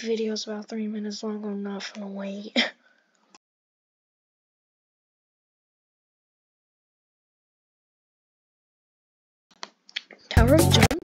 video's about three minutes long. I'm not gonna wait. Tower of John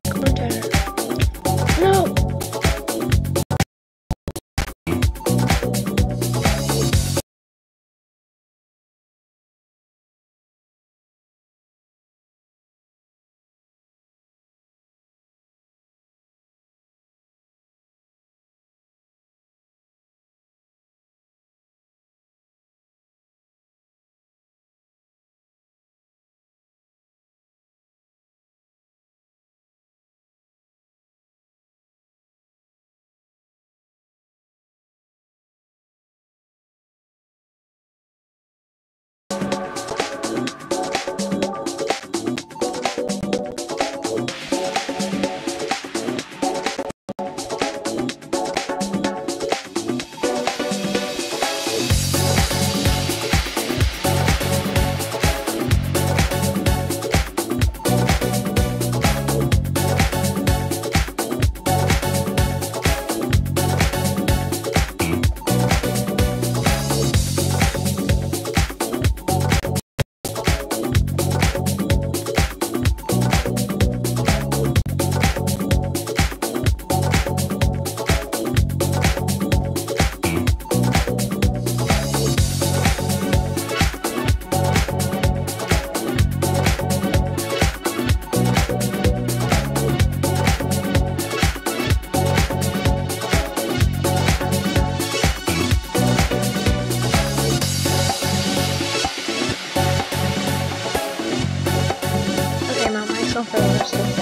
for the